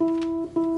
Música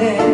donde